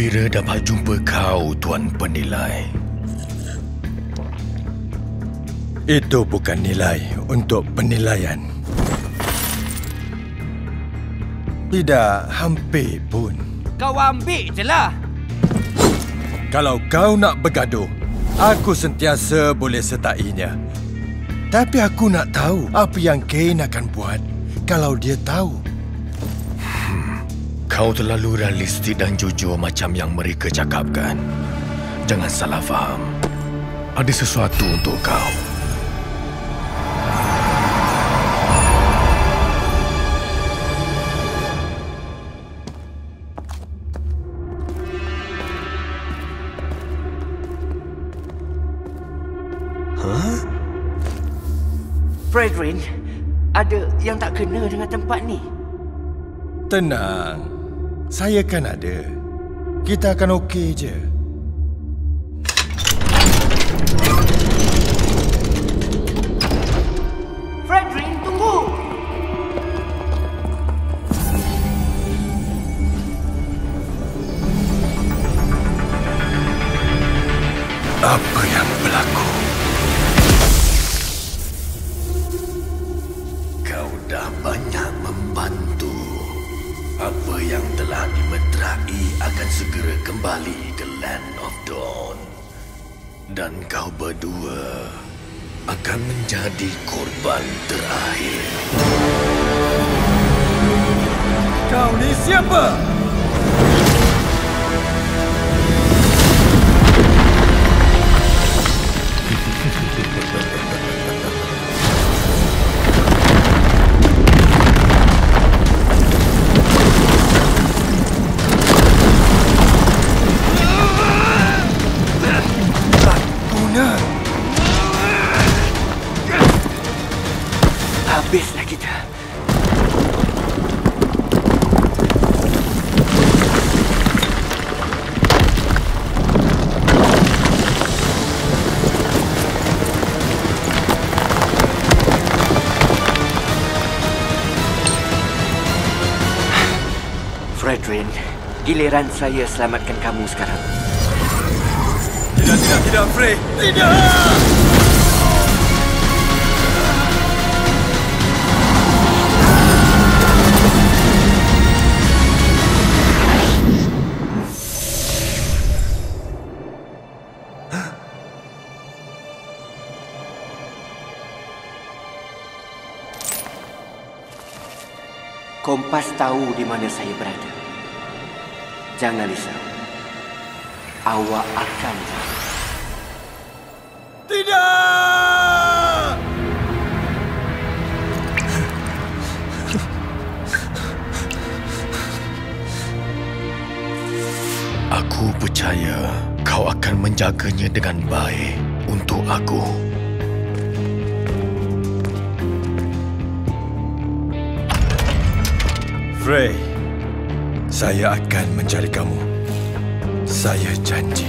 gembira dapat jumpa kau, Tuan Penilai. Itu bukan nilai untuk penilaian. Tidak hampir pun. Kau ambil je lah. Kalau kau nak bergaduh, aku sentiasa boleh sertainya. Tapi aku nak tahu apa yang Kane akan buat kalau dia tahu. Kau terlalu realistik dan jujur macam yang mereka cakapkan. Jangan salah faham. Ada sesuatu untuk kau. Fredrin, ada yang tak kena dengan tempat ni. Tenang. Saya kan ada. Kita akan okey je. Fredrin, tunggu! Apa yang berlaku? Apa yang telah dimeterai akan segera kembali ke Land of Dawn. Dan kau berdua akan menjadi korban terakhir. Kau ni siapa? Habislah kita. Fredrin, giliran saya selamatkan kamu sekarang. Tidak, tidak, tidak, Frey. Tidak! Kompas tahu di mana saya berada. Jangan risau. Awak akan Tidak! Aku percaya kau akan menjaganya dengan baik untuk aku. Frey, saya akan mencari kamu. Saya janji.